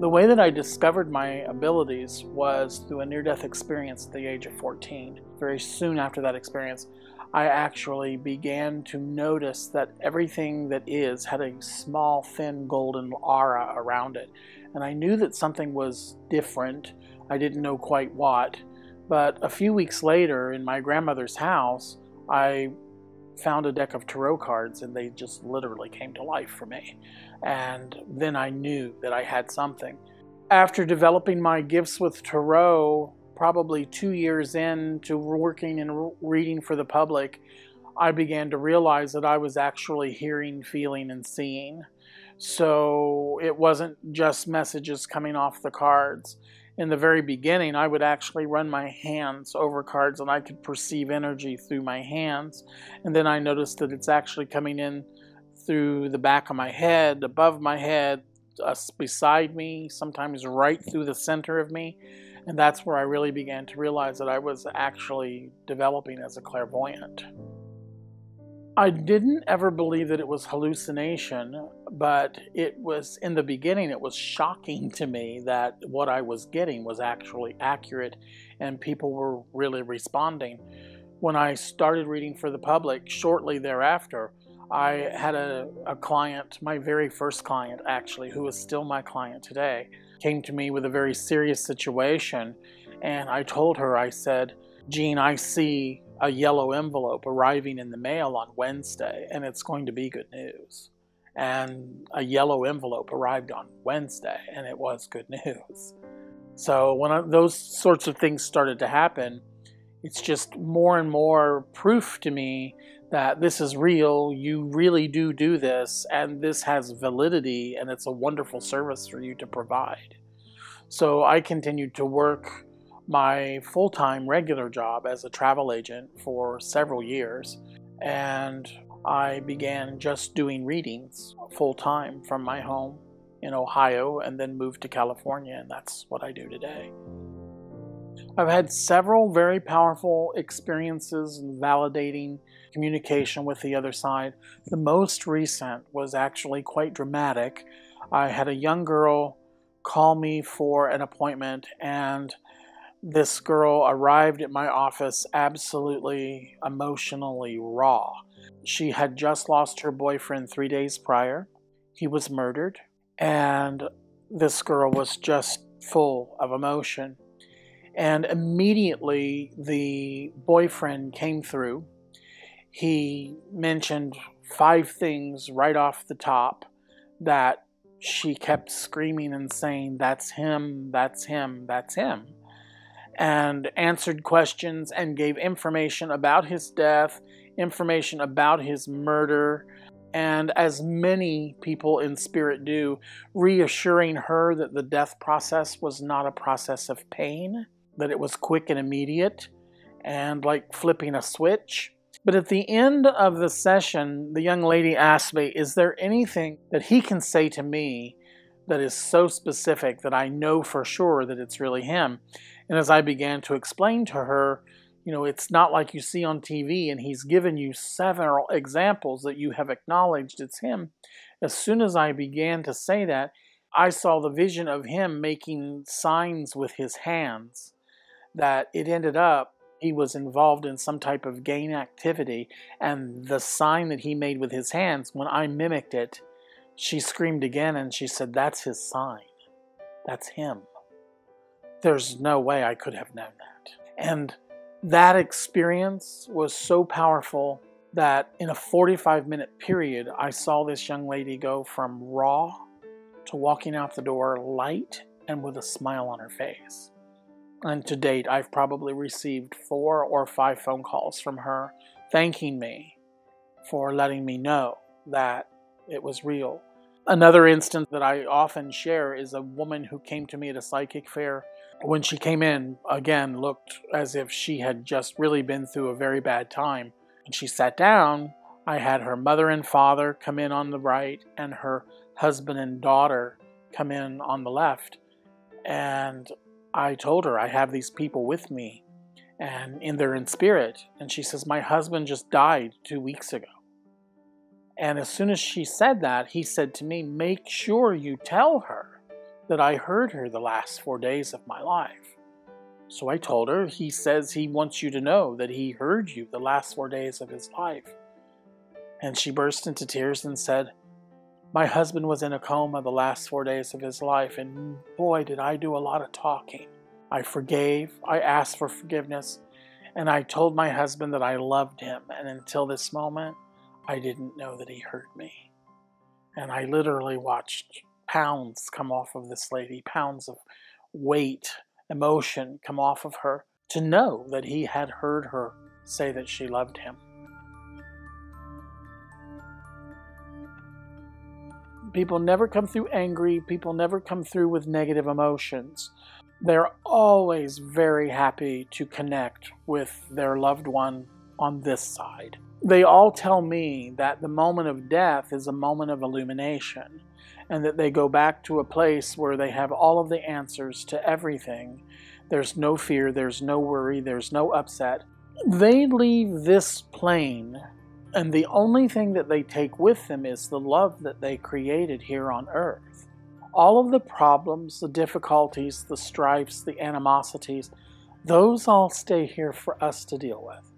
The way that I discovered my abilities was through a near death experience at the age of 14. Very soon after that experience, I actually began to notice that everything that is had a small, thin golden aura around it. And I knew that something was different. I didn't know quite what. But a few weeks later, in my grandmother's house, I found a deck of tarot cards and they just literally came to life for me. And then I knew that I had something. After developing my gifts with tarot, probably two years into working and reading for the public, I began to realize that I was actually hearing, feeling, and seeing. So it wasn't just messages coming off the cards. In the very beginning, I would actually run my hands over cards and I could perceive energy through my hands. And then I noticed that it's actually coming in through the back of my head, above my head, uh, beside me, sometimes right through the center of me. And that's where I really began to realize that I was actually developing as a clairvoyant. I didn't ever believe that it was hallucination, but it was in the beginning, it was shocking to me that what I was getting was actually accurate and people were really responding. When I started reading for the public shortly thereafter, I had a, a client, my very first client actually, who is still my client today came to me with a very serious situation. And I told her, I said, Jean, I see a yellow envelope arriving in the mail on Wednesday, and it's going to be good news. And a yellow envelope arrived on Wednesday, and it was good news. So when those sorts of things started to happen, it's just more and more proof to me that this is real, you really do do this, and this has validity, and it's a wonderful service for you to provide. So I continued to work my full time regular job as a travel agent for several years, and I began just doing readings full time from my home in Ohio and then moved to California, and that's what I do today. I've had several very powerful experiences in validating communication with the other side. The most recent was actually quite dramatic. I had a young girl call me for an appointment, and this girl arrived at my office absolutely emotionally raw. She had just lost her boyfriend three days prior. He was murdered, and this girl was just full of emotion. And immediately the boyfriend came through he mentioned five things right off the top that she kept screaming and saying, That's him, that's him, that's him. And answered questions and gave information about his death, information about his murder, and as many people in spirit do, reassuring her that the death process was not a process of pain, that it was quick and immediate, and like flipping a switch. But at the end of the session, the young lady asked me, Is there anything that he can say to me that is so specific that I know for sure that it's really him? And as I began to explain to her, you know, it's not like you see on TV and he's given you several examples that you have acknowledged it's him. As soon as I began to say that, I saw the vision of him making signs with his hands that it ended up he was involved in some type of gain activity, and the sign that he made with his hands, when I mimicked it, she screamed again and she said, That's his sign. That's him. There's no way I could have known that. And that experience was so powerful that in a 45 minute period, I saw this young lady go from raw to walking out the door light and with a smile on her face. And to date, I've probably received four or five phone calls from her thanking me for letting me know that it was real. Another instance that I often share is a woman who came to me at a psychic fair. When she came in, again, looked as if she had just really been through a very bad time. When she sat down, I had her mother and father come in on the right and her husband and daughter come in on the left. And I told her I have these people with me and in they're in spirit. And she says, My husband just died two weeks ago. And as soon as she said that, he said to me, Make sure you tell her that I heard her the last four days of my life. So I told her, He says He wants you to know that He heard you the last four days of His life. And she burst into tears and said, My husband was in a coma the last four days of his life, and boy, did I do a lot of talking. I forgave, I asked for forgiveness, and I told my husband that I loved him, and until this moment, I didn't know that he hurt me. And I literally watched pounds come off of this lady, pounds of weight emotion come off of her to know that he had heard her say that she loved him. People never come through angry, people never come through with negative emotions. They're always very happy to connect with their loved one on this side. They all tell me that the moment of death is a moment of illumination and that they go back to a place where they have all of the answers to everything. There's no fear, there's no worry, there's no upset. They leave this plane, and the only thing that they take with them is the love that they created here on earth. All of the problems, the difficulties, the strifes, the animosities, those all stay here for us to deal with.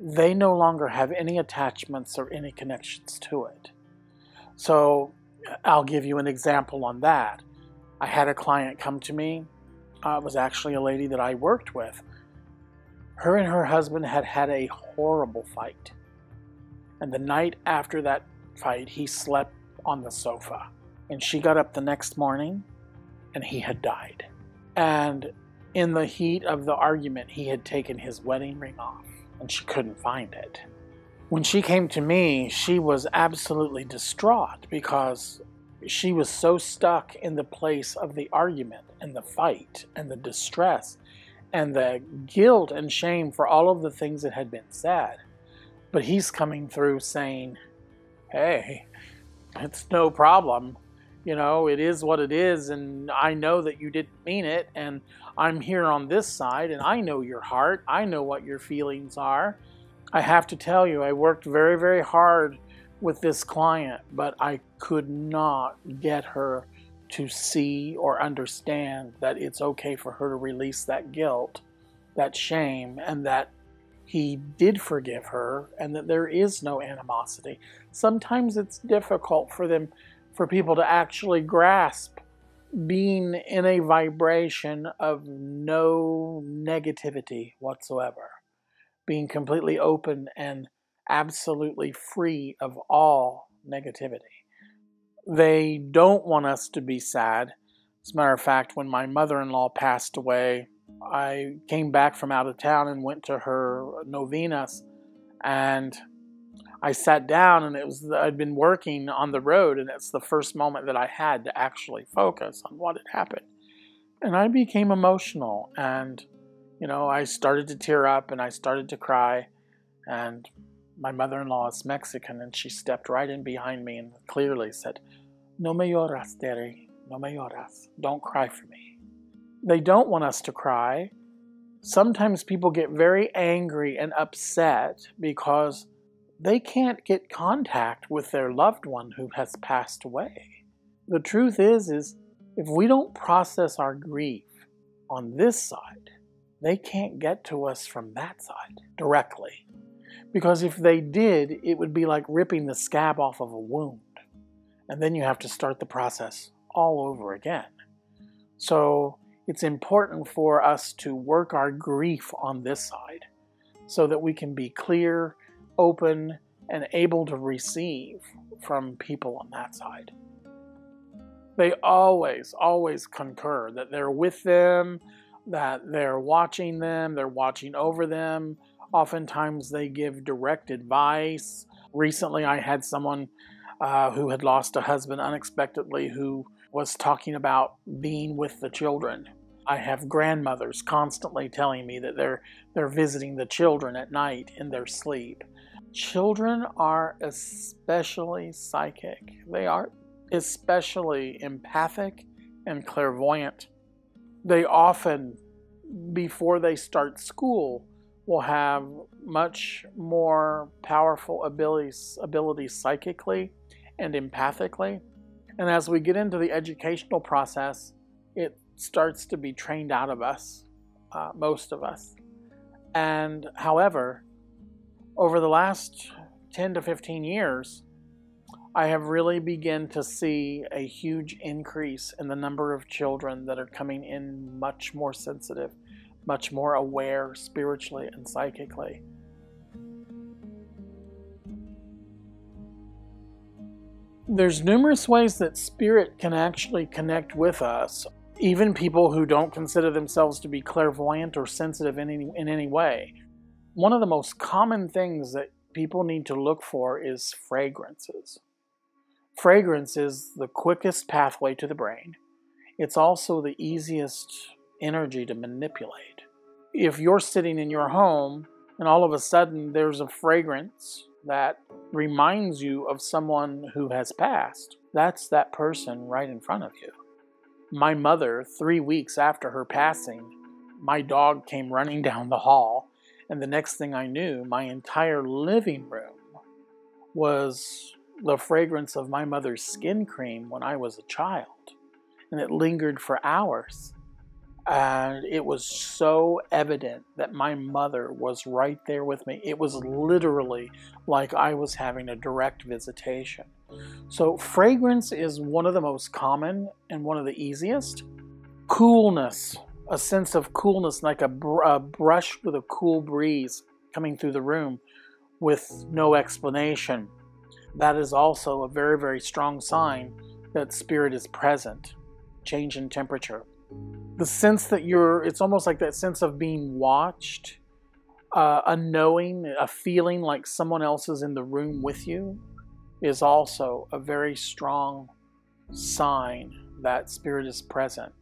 They no longer have any attachments or any connections to it. So I'll give you an example on that. I had a client come to me. Uh, it was actually a lady that I worked with. Her and her husband had had a horrible fight. And the night after that fight, he slept on the sofa. And she got up the next morning and he had died. And in the heat of the argument, he had taken his wedding ring off and she couldn't find it. When she came to me, she was absolutely distraught because she was so stuck in the place of the argument and the fight and the distress and the guilt and shame for all of the things that had been said. But he's coming through saying, Hey, it's no problem. You know, it is what it is, and I know that you didn't mean it, and I'm here on this side, and I know your heart. I know what your feelings are I have to tell you, I worked very, very hard with this client, but I could not get her to see or understand that it's okay for her to release that guilt, that shame, and that he did forgive her and that there is no animosity. Sometimes it's difficult for them, for people to actually grasp being in a vibration of no negativity whatsoever being completely open and absolutely free of all negativity. They don't want us to be sad. As a matter of fact, when my mother in law passed away, I came back from out of town and went to her novenas and I sat down and it was I'd been working on the road and it's the first moment that I had to actually focus on what had happened. And I became emotional and you know, I started to tear up and I started to cry. And my mother in law is Mexican, and she stepped right in behind me and clearly said, No me lloras, Terry. No me lloras. Don't cry for me. They don't want us to cry. Sometimes people get very angry and upset because they can't get contact with their loved one who has passed away. The truth is is if we don't process our grief on this side, they can't get to us from that side directly. Because if they did, it would be like ripping the scab off of a wound. And then you have to start the process all over again. So it's important for us to work our grief on this side so that we can be clear, open, and able to receive from people on that side. They always, always concur that they're with them, that they're watching them, they're watching over them. Oftentimes they give direct advice. Recently, I had someone uh, who had lost a husband unexpectedly who was talking about being with the children. I have grandmothers constantly telling me that they're they're visiting the children at night in their sleep. Children are especially psychic. They are especially empathic and clairvoyant they often, before they start school, will have much more powerful abilities, abilities psychically and empathically And as we get into the educational process, it starts to be trained out of us, uh, most of us. And however, over the last 10 to 15 years, I have really begun to see a huge increase in the number of children that are coming in much more sensitive, much more aware spiritually and psychically. There's numerous ways that spirit can actually connect with us, even people who don't consider themselves to be clairvoyant or sensitive in any, in any way. One of the most common things that people need to look for is fragrances. Fragrance is the quickest pathway to the brain. It's also the easiest energy to manipulate. If you're sitting in your home and all of a sudden there's a fragrance that reminds you of someone who has passed, that's that person right in front of you. My mother, three weeks after her passing, my dog came running down the hall, and the next thing I knew, my entire living room was the fragrance of my mother's skin cream when I was a child. And it lingered for hours. And it was so evident that my mother was right there with me. It was literally like I was having a direct visitation. So, fragrance is one of the most common and one of the easiest. Coolness, a sense of coolness, like a, br- a brush with a cool breeze coming through the room with no explanation. That is also a very, very strong sign that spirit is present. Change in temperature the sense that you're it's almost like that sense of being watched uh, a knowing a feeling like someone else is in the room with you is also a very strong sign that spirit is present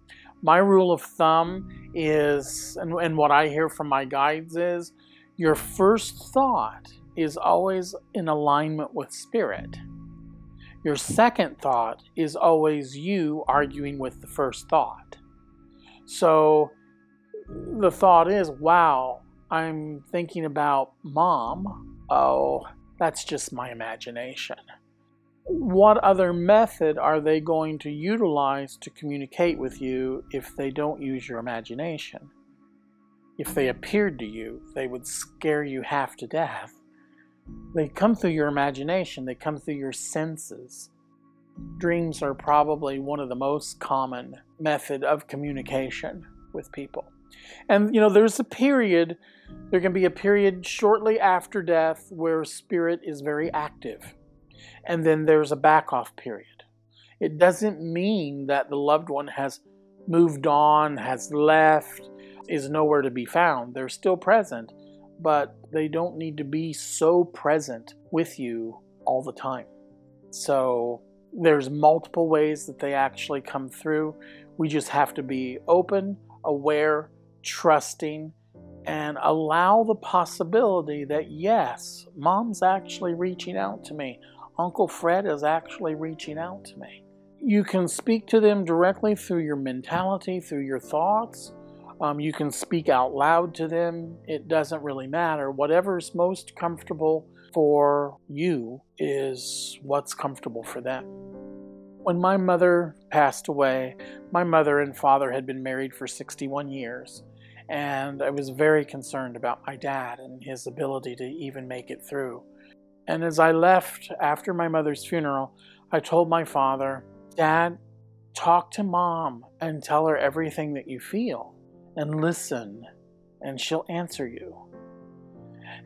my rule of thumb is and, and what i hear from my guides is your first thought is always in alignment with spirit your second thought is always you arguing with the first thought so the thought is, wow, I'm thinking about mom. Oh, that's just my imagination. What other method are they going to utilize to communicate with you if they don't use your imagination? If they appeared to you, they would scare you half to death. They come through your imagination, they come through your senses. Dreams are probably one of the most common method of communication with people. And you know, there's a period, there can be a period shortly after death where spirit is very active. And then there's a back off period. It doesn't mean that the loved one has moved on, has left, is nowhere to be found. They're still present, but they don't need to be so present with you all the time. So there's multiple ways that they actually come through. We just have to be open, aware, trusting, and allow the possibility that yes, mom's actually reaching out to me. Uncle Fred is actually reaching out to me. You can speak to them directly through your mentality, through your thoughts. Um, you can speak out loud to them. It doesn't really matter. Whatever's most comfortable for you is what's comfortable for them. When my mother passed away, my mother and father had been married for 61 years, and I was very concerned about my dad and his ability to even make it through. And as I left after my mother's funeral, I told my father, Dad, talk to mom and tell her everything that you feel and listen, and she'll answer you.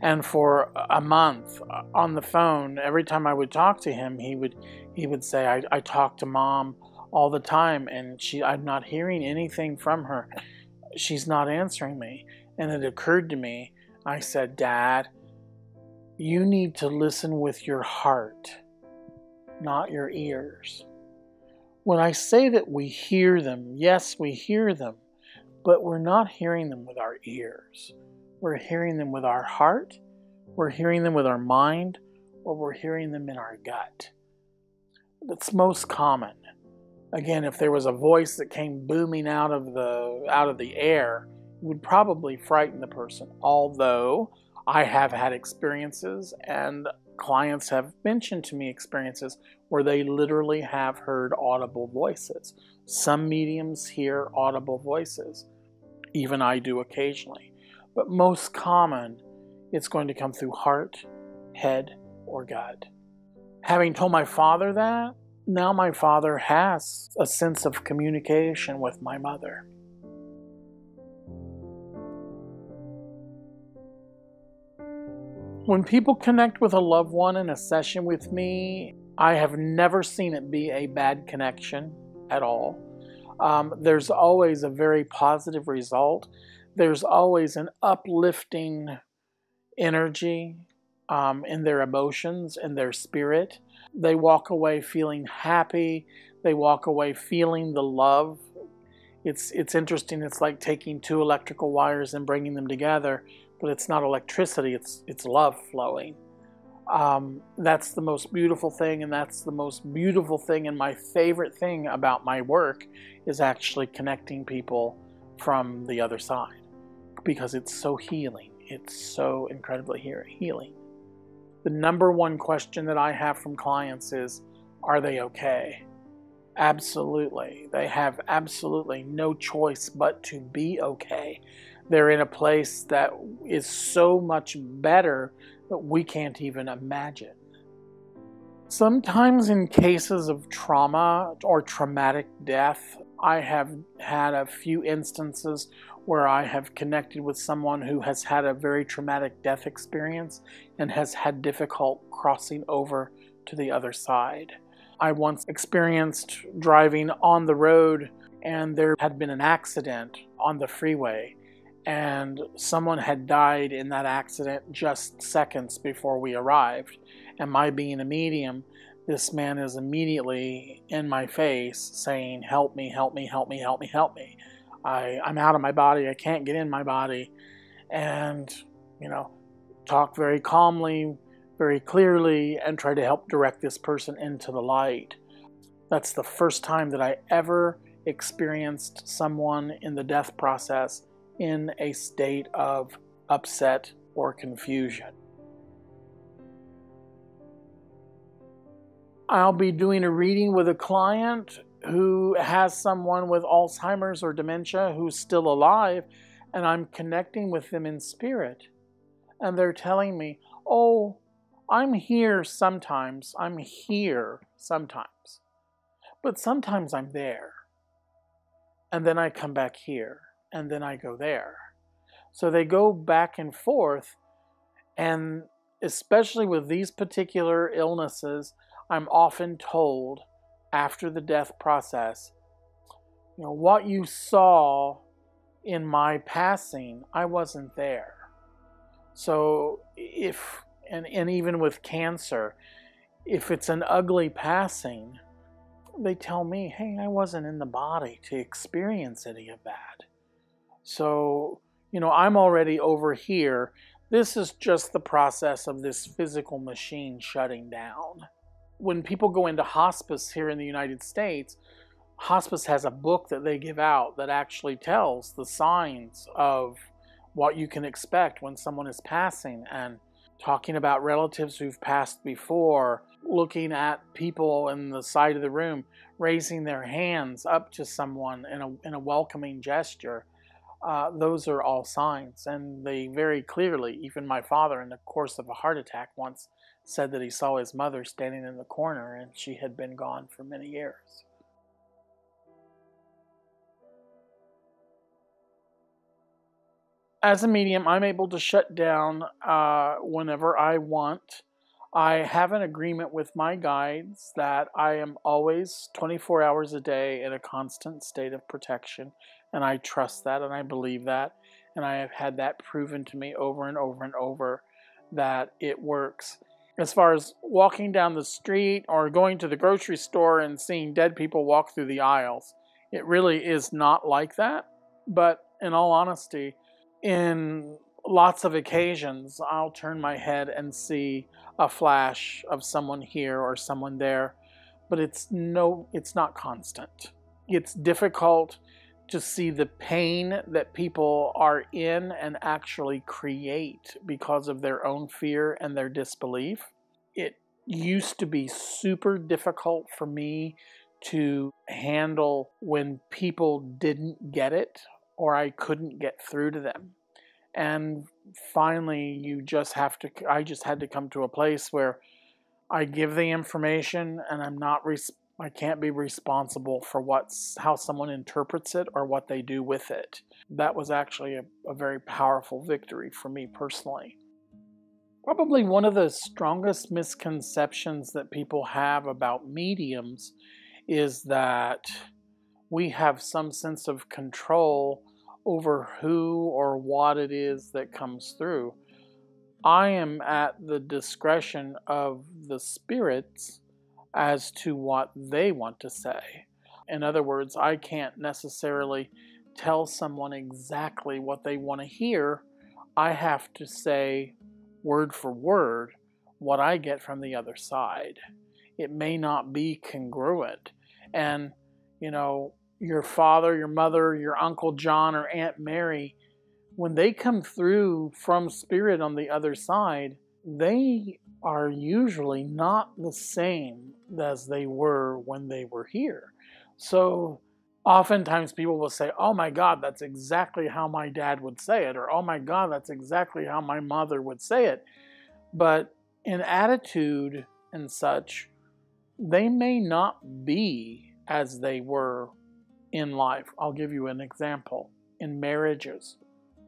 And for a month uh, on the phone, every time I would talk to him, he would he would say, I, I talk to mom all the time and she I'm not hearing anything from her. She's not answering me. And it occurred to me, I said, Dad, you need to listen with your heart, not your ears. When I say that we hear them, yes, we hear them, but we're not hearing them with our ears. We're hearing them with our heart, we're hearing them with our mind, or we're hearing them in our gut. That's most common. Again, if there was a voice that came booming out of the out of the air, it would probably frighten the person. Although I have had experiences and clients have mentioned to me experiences where they literally have heard audible voices. Some mediums hear audible voices. Even I do occasionally. But most common, it's going to come through heart, head, or gut. Having told my father that, now my father has a sense of communication with my mother. When people connect with a loved one in a session with me, I have never seen it be a bad connection at all. Um, there's always a very positive result. There's always an uplifting energy um, in their emotions and their spirit. They walk away feeling happy. They walk away feeling the love. It's it's interesting. It's like taking two electrical wires and bringing them together but it's not electricity, it's, it's love flowing. Um, that's the most beautiful thing, and that's the most beautiful thing, and my favorite thing about my work is actually connecting people from the other side because it's so healing. It's so incredibly healing. The number one question that I have from clients is Are they okay? Absolutely. They have absolutely no choice but to be okay they're in a place that is so much better that we can't even imagine. Sometimes, in cases of trauma or traumatic death, I have had a few instances where I have connected with someone who has had a very traumatic death experience and has had difficult crossing over to the other side. I once experienced driving on the road and there had been an accident on the freeway and someone had died in that accident just seconds before we arrived. And my being a medium, this man is immediately in my face saying, Help me, help me, help me, help me, help me. I, I'm out of my body. I can't get in my body. And, you know, talk very calmly, very clearly, and try to help direct this person into the light. That's the first time that I ever experienced someone in the death process in a state of upset or confusion. I'll be doing a reading with a client who has someone with Alzheimer's or dementia who's still alive, and I'm connecting with them in spirit. And they're telling me, Oh, I'm here sometimes. I'm here sometimes. But sometimes I'm there. And then I come back here and then I go there. So they go back and forth, and especially with these particular illnesses, I'm often told after the death process, you know, what you saw in my passing, I wasn't there. So if, and, and even with cancer, if it's an ugly passing, they tell me, hey, I wasn't in the body to experience any of that. So, you know, I'm already over here. This is just the process of this physical machine shutting down. When people go into hospice here in the United States, hospice has a book that they give out that actually tells the signs of what you can expect when someone is passing and talking about relatives who've passed before, looking at people in the side of the room, raising their hands up to someone in a, in a welcoming gesture uh, those are all signs. And they very clearly, even my father, in the course of a heart attack, once said that he saw his mother standing in the corner and she had been gone for many years. As a medium, I'm able to shut down uh, whenever I want. I have an agreement with my guides that I am always 24 hours a day in a constant state of protection and I trust that and I believe that. And I have had that proven to me over and over and over that it works. As far as walking down the street or going to the grocery store and seeing dead people walk through the aisles, it really is not like that. But in all honesty, in lots of occasions, I'll turn my head and see a flash of someone here or someone there, but it's no, it's not constant. It's difficult to see the pain that people are in and actually create because of their own fear and their disbelief. It used to be super difficult for me to handle when people didn't get it or I couldn't get through to them. And finally, you just have to, I just had to come to a place where I give the information and I'm not, res- I can't be responsible for what's, how someone interprets it or what they do with it. That was actually a, a very powerful victory for me personally. Probably one of the strongest misconceptions that people have about mediums is that we have some sense of control over who or what it is that comes through. I am at the discretion of the spirits as to what they want to say. In other words, I can't necessarily tell someone exactly what they want to hear. I have to say word for word what I get from the other side. It may not be congruent. And, you know, your father, your mother, your Uncle John, or Aunt Mary, when they come through from spirit on the other side, they are usually not the same as they were when they were here. So oftentimes people will say, Oh my God, that's exactly how my dad would say it, or Oh my God, that's exactly how my mother would say it. But in attitude and such, they may not be as they were in life. I'll give you an example. In marriages,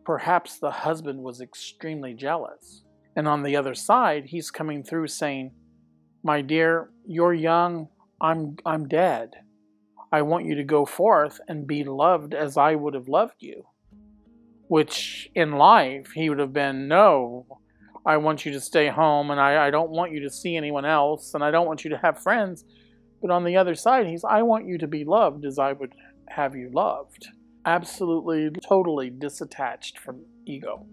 perhaps the husband was extremely jealous. And on the other side, he's coming through saying, My dear, you're young, I'm, I'm dead. I want you to go forth and be loved as I would have loved you. Which in life, he would have been, No, I want you to stay home and I, I don't want you to see anyone else and I don't want you to have friends. But on the other side, he's, I want you to be loved as I would have you loved. Absolutely, totally disattached from ego.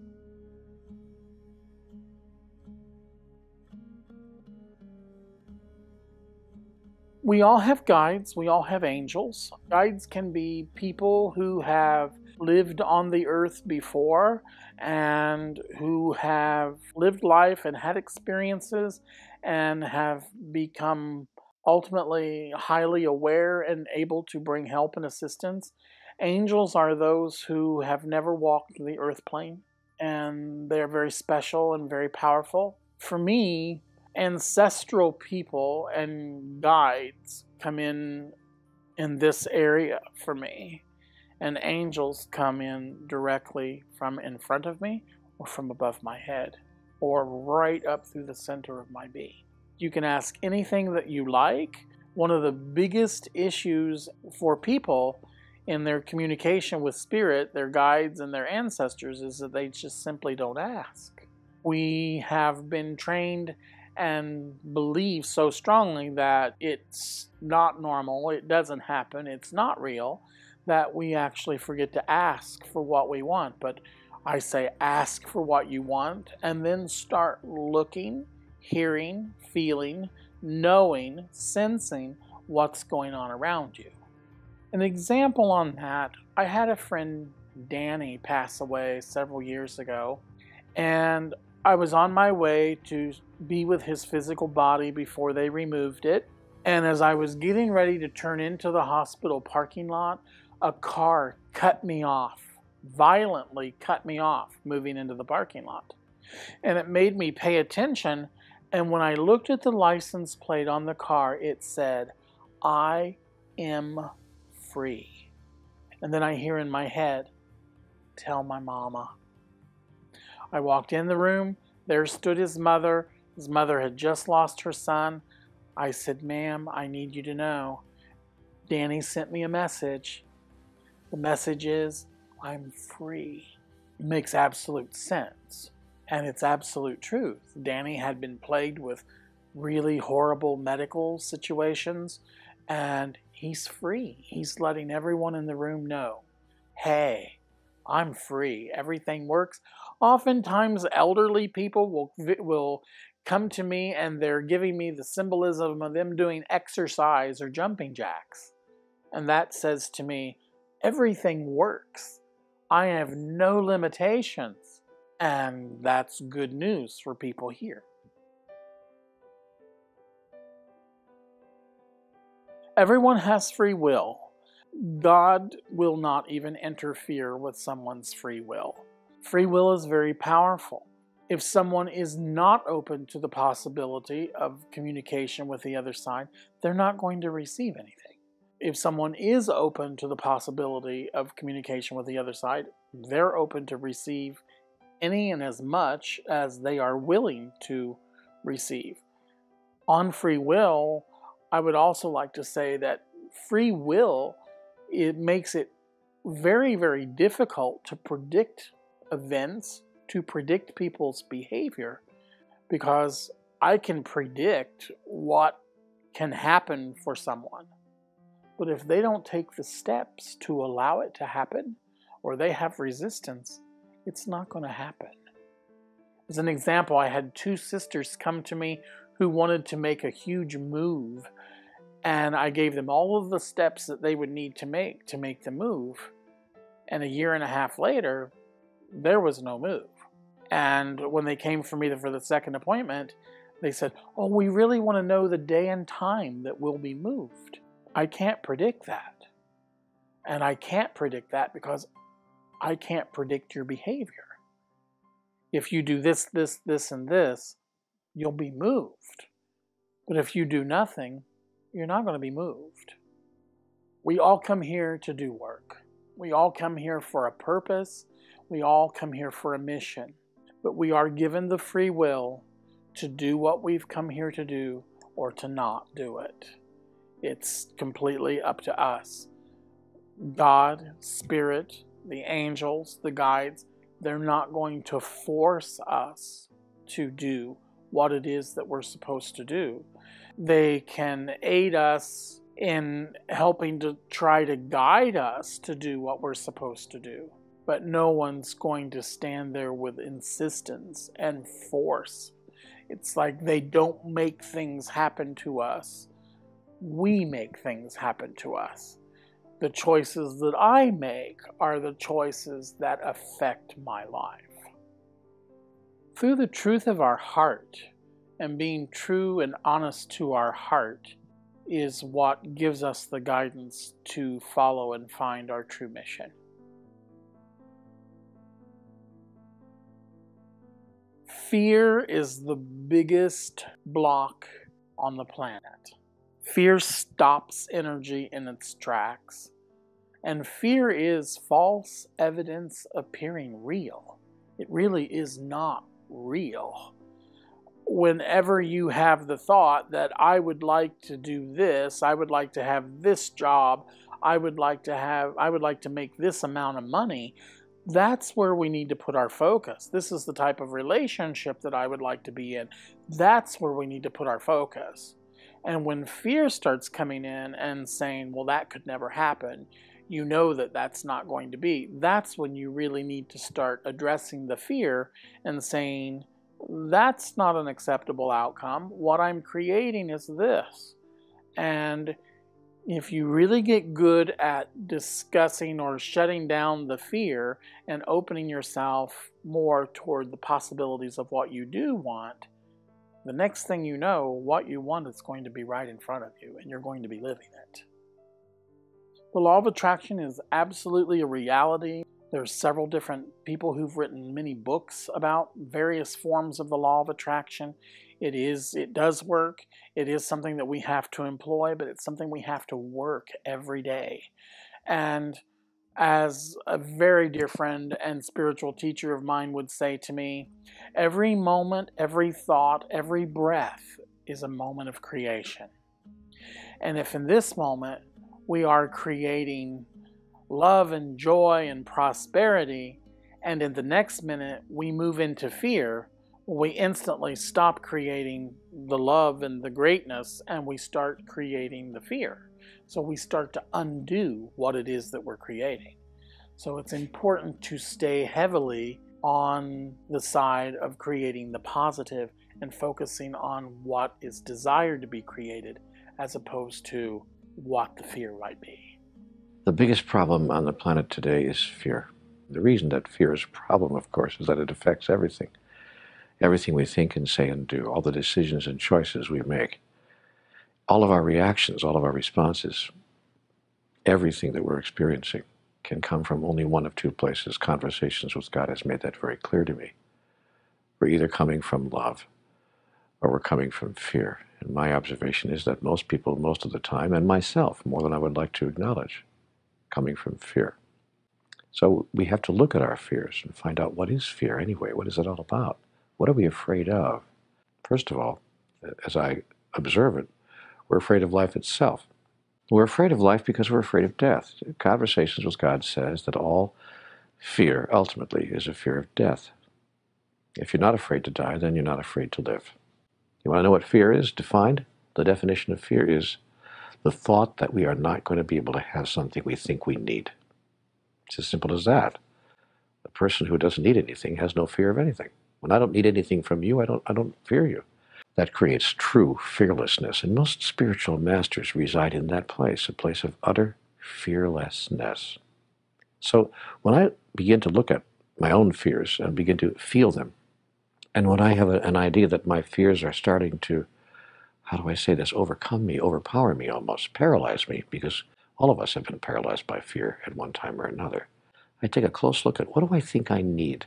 We all have guides, we all have angels. Guides can be people who have lived on the earth before and who have lived life and had experiences and have become ultimately highly aware and able to bring help and assistance. Angels are those who have never walked the earth plane and they're very special and very powerful. For me, ancestral people and guides come in in this area for me and angels come in directly from in front of me or from above my head or right up through the center of my being. You can ask anything that you like. One of the biggest issues for people in their communication with spirit, their guides, and their ancestors is that they just simply don't ask. We have been trained and believe so strongly that it's not normal, it doesn't happen, it's not real, that we actually forget to ask for what we want. But I say ask for what you want and then start looking hearing, feeling, knowing, sensing what's going on around you. An example on that, I had a friend, Danny, pass away several years ago, and I was on my way to be with his physical body before they removed it. And as I was getting ready to turn into the hospital parking lot, a car cut me off, violently cut me off moving into the parking lot. And it made me pay attention and when I looked at the license plate on the car, it said, I am free. And then I hear in my head, tell my mama. I walked in the room. There stood his mother. His mother had just lost her son. I said, Ma'am, I need you to know. Danny sent me a message. The message is, I'm free. It makes absolute sense. And it's absolute truth. Danny had been plagued with really horrible medical situations, and he's free. He's letting everyone in the room know hey, I'm free. Everything works. Oftentimes, elderly people will, will come to me and they're giving me the symbolism of them doing exercise or jumping jacks. And that says to me, everything works. I have no limitations. And that's good news for people here. Everyone has free will. God will not even interfere with someone's free will. Free will is very powerful. If someone is not open to the possibility of communication with the other side, they're not going to receive anything. If someone is open to the possibility of communication with the other side, they're open to receive any and as much as they are willing to receive. On free will, I would also like to say that free will it makes it very very difficult to predict events, to predict people's behavior because I can predict what can happen for someone. But if they don't take the steps to allow it to happen or they have resistance, it's not going to happen. As an example, I had two sisters come to me who wanted to make a huge move, and I gave them all of the steps that they would need to make to make the move. And a year and a half later, there was no move. And when they came for me for the second appointment, they said, Oh, we really want to know the day and time that we'll be moved. I can't predict that. And I can't predict that because I can't predict your behavior. If you do this, this, this, and this, you'll be moved. But if you do nothing, you're not going to be moved. We all come here to do work. We all come here for a purpose. We all come here for a mission. But we are given the free will to do what we've come here to do or to not do it. It's completely up to us. God, Spirit, the angels, the guides, they're not going to force us to do what it is that we're supposed to do. They can aid us in helping to try to guide us to do what we're supposed to do. But no one's going to stand there with insistence and force. It's like they don't make things happen to us. We make things happen to us. The choices that I make are the choices that affect my life. Through the truth of our heart and being true and honest to our heart is what gives us the guidance to follow and find our true mission. Fear is the biggest block on the planet. Fear stops energy in its tracks. And fear is false evidence appearing real. It really is not real. Whenever you have the thought that I would like to do this, I would like to have this job, I would like to have I would like to make this amount of money, that's where we need to put our focus. This is the type of relationship that I would like to be in. That's where we need to put our focus. And when fear starts coming in and saying, well, that could never happen, you know that that's not going to be. That's when you really need to start addressing the fear and saying, that's not an acceptable outcome. What I'm creating is this. And if you really get good at discussing or shutting down the fear and opening yourself more toward the possibilities of what you do want, the next thing you know, what you want is going to be right in front of you and you're going to be living it. The law of attraction is absolutely a reality. There's several different people who've written many books about various forms of the law of attraction. It is it does work. It is something that we have to employ, but it's something we have to work every day. And as a very dear friend and spiritual teacher of mine would say to me, every moment, every thought, every breath is a moment of creation. And if in this moment we are creating love and joy and prosperity, and in the next minute we move into fear, we instantly stop creating the love and the greatness and we start creating the fear. So we start to undo what it is that we're creating. So it's important to stay heavily on the side of creating the positive and focusing on what is desired to be created as opposed to what the fear might be. The biggest problem on the planet today is fear. The reason that fear is a problem, of course, is that it affects everything. Everything we think and say and do, all the decisions and choices we make. all of our reactions, all of our responses, everything that we're experiencing can come from only one of two places. Conversations with God has made that very clear to me. We're either coming from love or we're coming from fear. And my observation is that most people, most of the time, and myself, more than I would like to acknowledge, coming from fear. So we have to look at our fears and find out what is fear anyway? What is it all about? What are we afraid of? First of all, as I observe it, we're afraid of life itself. We're afraid of life because we're afraid of death. Conversations with God says that all fear ultimately is a fear of death. If you're not afraid to die, then you're not afraid to live. You want to know what fear is defined? The definition of fear is the thought that we are not going to be able to have something we think we need. It's as simple as that. A person who doesn't need anything has no fear of anything. When I don't need anything from you, I don't, I don't fear you. That creates true fearlessness, and most spiritual masters reside in that place, a place of utter fearlessness. So when I begin to look at my own fears and begin to feel them, and when I have a, an idea that my fears are starting to, how do I say this, overcome me, overpower me almost, paralyze me, because all of us have been paralyzed by fear at one time or another. I take a close look at what do I think I need?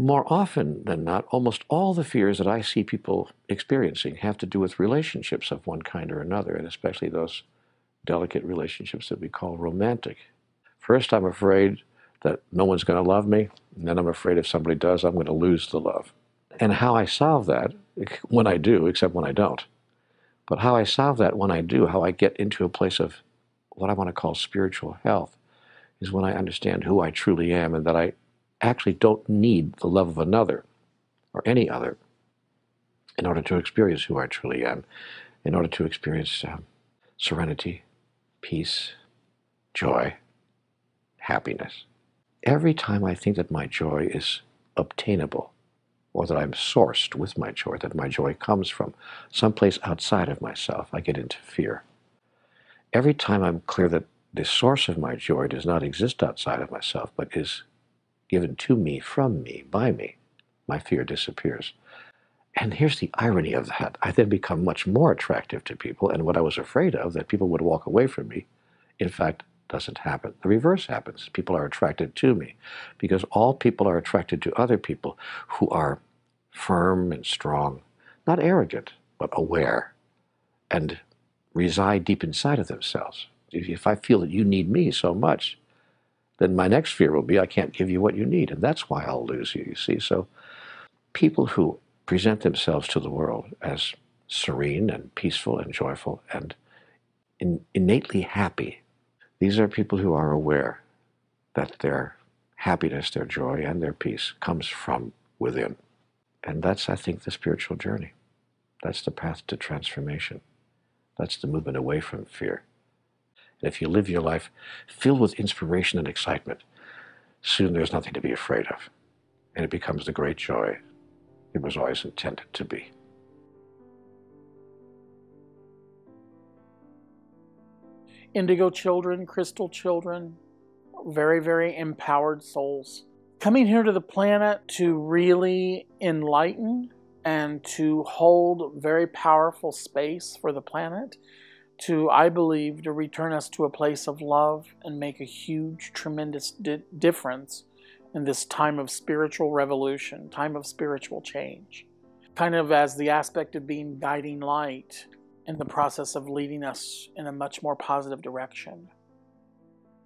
More often than not, almost all the fears that I see people experiencing have to do with relationships of one kind or another, and especially those delicate relationships that we call romantic. First, I'm afraid that no one's going to love me, and then I'm afraid if somebody does, I'm going to lose the love. And how I solve that, when I do, except when I don't, but how I solve that when I do, how I get into a place of what I want to call spiritual health, is when I understand who I truly am and that I actually don't need the love of another or any other in order to experience who I truly am, in order to experience um, serenity, peace, joy, happiness. Every time I think that my joy is obtainable, or that I'm sourced with my joy, that my joy comes from someplace outside of myself, I get into fear. Every time I'm clear that the source of my joy does not exist outside of myself, but is given to me, from me, by me, my fear disappears. And here's the irony of that. I then become much more attractive to people, and what I was afraid of, that people would walk away from me, in fact, doesn't happen. The reverse happens. People are attracted to me because all people are attracted to other people who are firm and strong, not arrogant, but aware, and reside deep inside of themselves. If I feel that you need me so much, then my next fear will be I can't give you what you need, and that's why I'll lose you, you see. So people who present themselves to the world as serene and peaceful and joyful and in, innately happy, these are people who are aware that their happiness, their joy, and their peace comes from within. And that's, I think, the spiritual journey. That's the path to transformation. That's the movement away from fear and if you live your life filled with inspiration and excitement, soon there's nothing to be afraid of. And it becomes the great joy it was always intended to be. Indigo children, crystal children, very, very empowered souls. Coming here to the planet to really enlighten and to hold very powerful space for the planet to, I believe, to return us to a place of love and make a huge, tremendous di difference in this time of spiritual revolution, time of spiritual change. Kind of as the aspect of being guiding light in the process of leading us in a much more positive direction.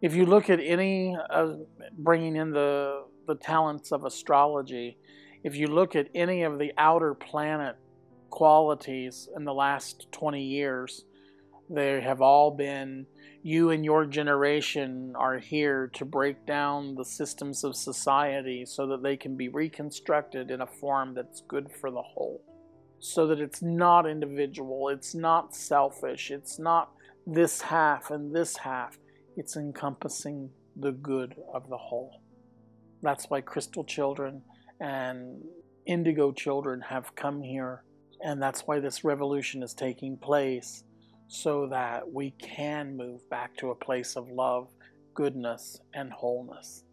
If you look at any, uh, bringing in the, the talents of astrology, if you look at any of the outer planet qualities in the last 20 years, they have all been, you and your generation are here to break down the systems of society so that they can be reconstructed in a form that's good for the whole. So that it's not individual, it's not selfish, it's not this half and this half, it's encompassing the good of the whole. That's why crystal children and indigo children have come here, and that's why this revolution is taking place so that we can move back to a place of love, goodness, and wholeness.